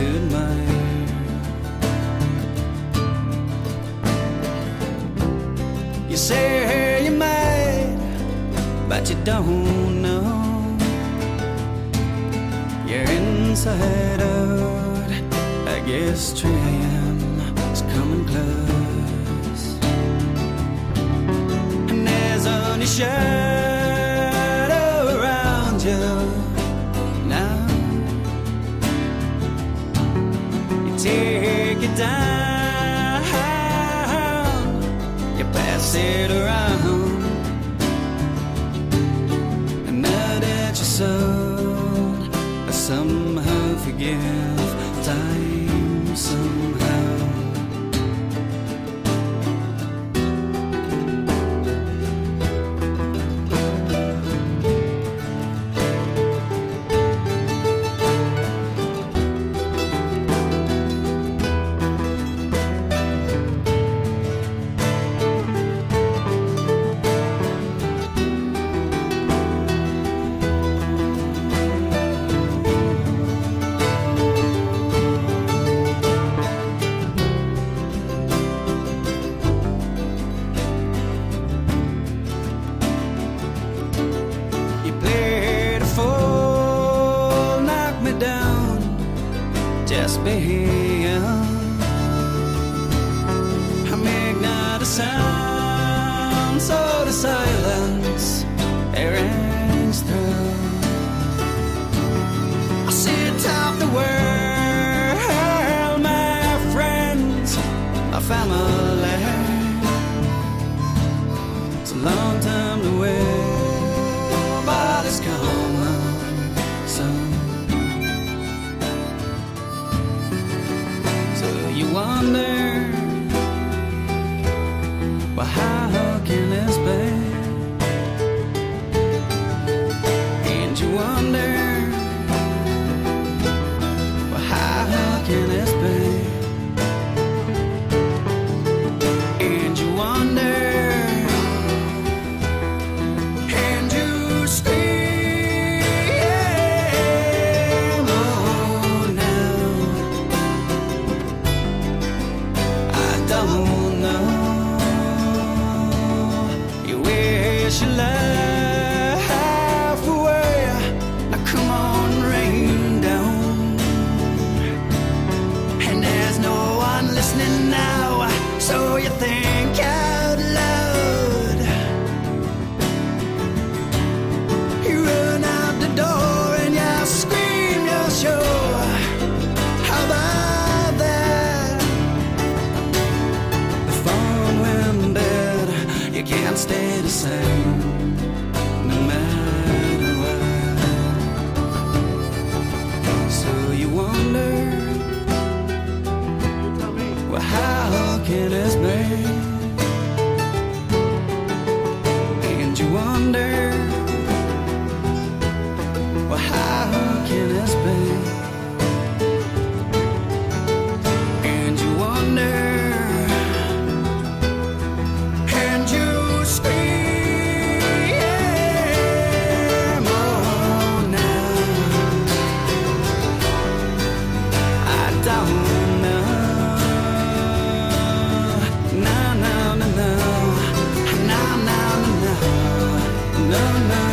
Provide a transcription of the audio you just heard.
fire. You say you might, but you don't know. You're inside out. I guess 3 a.m. is coming close. And there's only shadow take it down, you pass it around. And now that you're sold, I somehow forgive just be. I make not a sound, so the silence it And you wonder. Can this be? And you wonder. no, no.